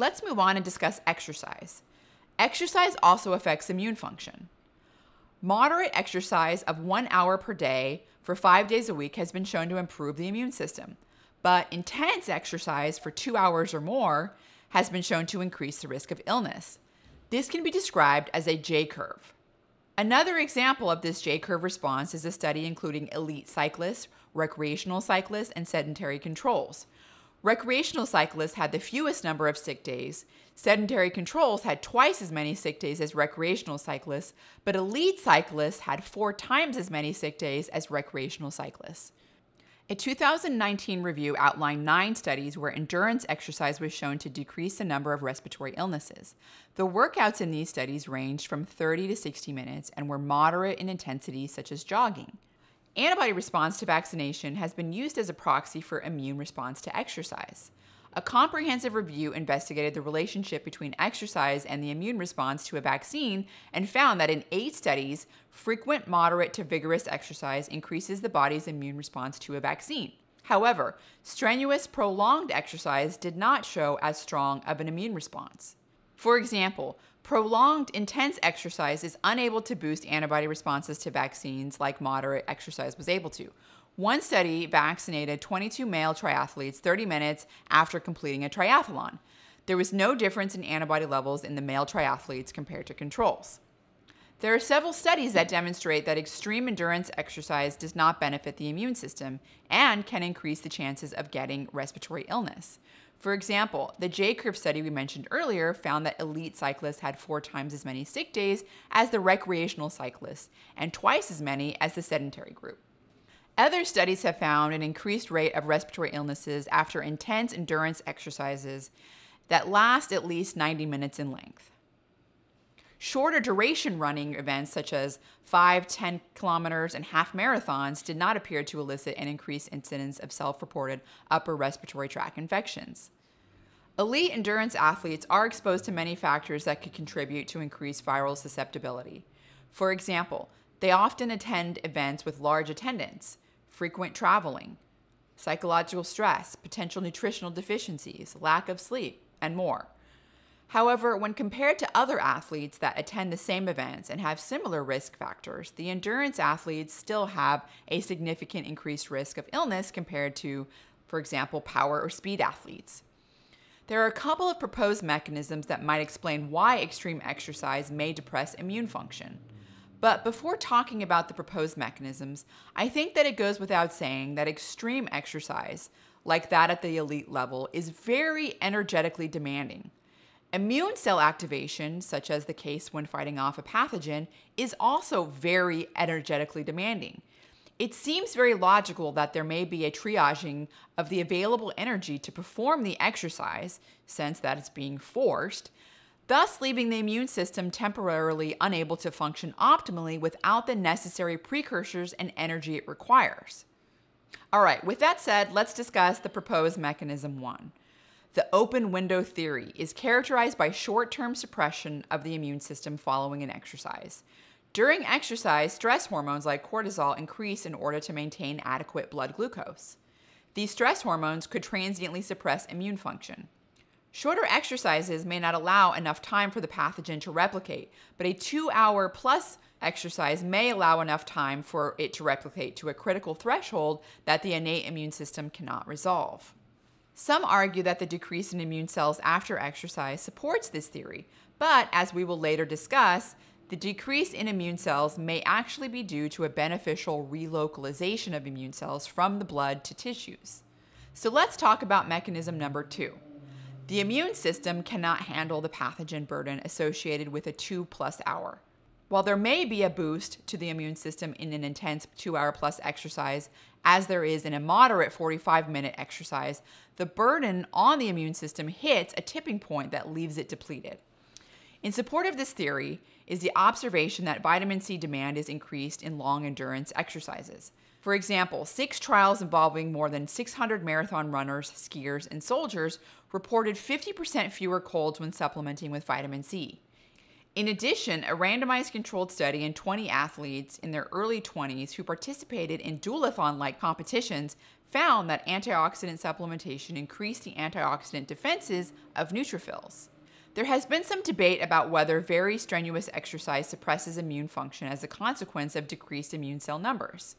Let's move on and discuss exercise. Exercise also affects immune function. Moderate exercise of one hour per day for five days a week has been shown to improve the immune system, but intense exercise for two hours or more has been shown to increase the risk of illness. This can be described as a J curve. Another example of this J curve response is a study including elite cyclists, recreational cyclists, and sedentary controls. Recreational cyclists had the fewest number of sick days. Sedentary controls had twice as many sick days as recreational cyclists, but elite cyclists had four times as many sick days as recreational cyclists. A 2019 review outlined nine studies where endurance exercise was shown to decrease the number of respiratory illnesses. The workouts in these studies ranged from 30 to 60 minutes and were moderate in intensity, such as jogging. Antibody response to vaccination has been used as a proxy for immune response to exercise. A comprehensive review investigated the relationship between exercise and the immune response to a vaccine and found that in eight studies, frequent moderate to vigorous exercise increases the body's immune response to a vaccine. However, strenuous, prolonged exercise did not show as strong of an immune response. For example, Prolonged intense exercise is unable to boost antibody responses to vaccines like moderate exercise was able to. One study vaccinated 22 male triathletes 30 minutes after completing a triathlon. There was no difference in antibody levels in the male triathletes compared to controls. There are several studies that demonstrate that extreme endurance exercise does not benefit the immune system and can increase the chances of getting respiratory illness. For example, the J curve study we mentioned earlier found that elite cyclists had four times as many sick days as the recreational cyclists and twice as many as the sedentary group. Other studies have found an increased rate of respiratory illnesses after intense endurance exercises that last at least 90 minutes in length. Shorter duration running events such as 5, 10 kilometers, and half marathons did not appear to elicit an increased incidence of self reported upper respiratory tract infections. Elite endurance athletes are exposed to many factors that could contribute to increased viral susceptibility. For example, they often attend events with large attendance, frequent traveling, psychological stress, potential nutritional deficiencies, lack of sleep, and more. However, when compared to other athletes that attend the same events and have similar risk factors, the endurance athletes still have a significant increased risk of illness compared to, for example, power or speed athletes. There are a couple of proposed mechanisms that might explain why extreme exercise may depress immune function. But before talking about the proposed mechanisms, I think that it goes without saying that extreme exercise, like that at the elite level, is very energetically demanding. Immune cell activation, such as the case when fighting off a pathogen, is also very energetically demanding. It seems very logical that there may be a triaging of the available energy to perform the exercise, since that it's being forced, thus leaving the immune system temporarily unable to function optimally without the necessary precursors and energy it requires. All right, with that said, let's discuss the proposed mechanism one. The open window theory is characterized by short term suppression of the immune system following an exercise. During exercise, stress hormones like cortisol increase in order to maintain adequate blood glucose. These stress hormones could transiently suppress immune function. Shorter exercises may not allow enough time for the pathogen to replicate, but a two hour plus exercise may allow enough time for it to replicate to a critical threshold that the innate immune system cannot resolve. Some argue that the decrease in immune cells after exercise supports this theory, but as we will later discuss, the decrease in immune cells may actually be due to a beneficial relocalization of immune cells from the blood to tissues. So let's talk about mechanism number two. The immune system cannot handle the pathogen burden associated with a two plus hour. While there may be a boost to the immune system in an intense two hour plus exercise, as there is in a moderate 45 minute exercise, the burden on the immune system hits a tipping point that leaves it depleted. In support of this theory is the observation that vitamin C demand is increased in long endurance exercises. For example, six trials involving more than 600 marathon runners, skiers, and soldiers reported 50% fewer colds when supplementing with vitamin C. In addition, a randomized controlled study in 20 athletes in their early 20s who participated in duathlon like competitions found that antioxidant supplementation increased the antioxidant defenses of neutrophils. There has been some debate about whether very strenuous exercise suppresses immune function as a consequence of decreased immune cell numbers.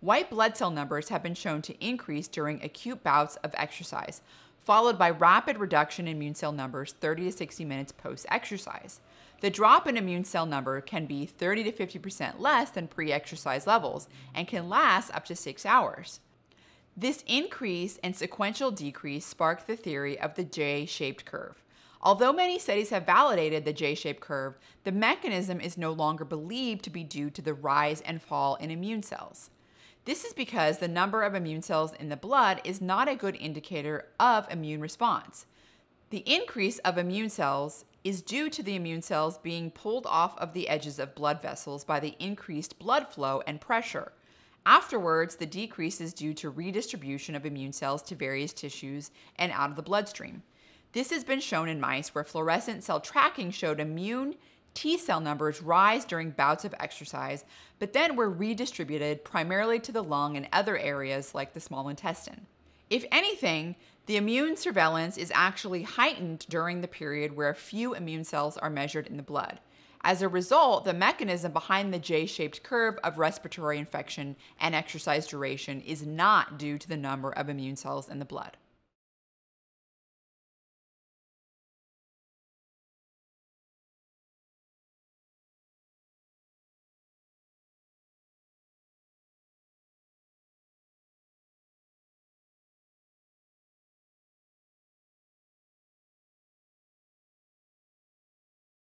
White blood cell numbers have been shown to increase during acute bouts of exercise, followed by rapid reduction in immune cell numbers 30 to 60 minutes post exercise. The drop in immune cell number can be 30 to 50% less than pre exercise levels and can last up to six hours. This increase and sequential decrease sparked the theory of the J shaped curve. Although many studies have validated the J shaped curve, the mechanism is no longer believed to be due to the rise and fall in immune cells. This is because the number of immune cells in the blood is not a good indicator of immune response. The increase of immune cells is due to the immune cells being pulled off of the edges of blood vessels by the increased blood flow and pressure. Afterwards, the decrease is due to redistribution of immune cells to various tissues and out of the bloodstream. This has been shown in mice where fluorescent cell tracking showed immune T cell numbers rise during bouts of exercise, but then were redistributed primarily to the lung and other areas like the small intestine. If anything, the immune surveillance is actually heightened during the period where a few immune cells are measured in the blood. As a result, the mechanism behind the J shaped curve of respiratory infection and exercise duration is not due to the number of immune cells in the blood.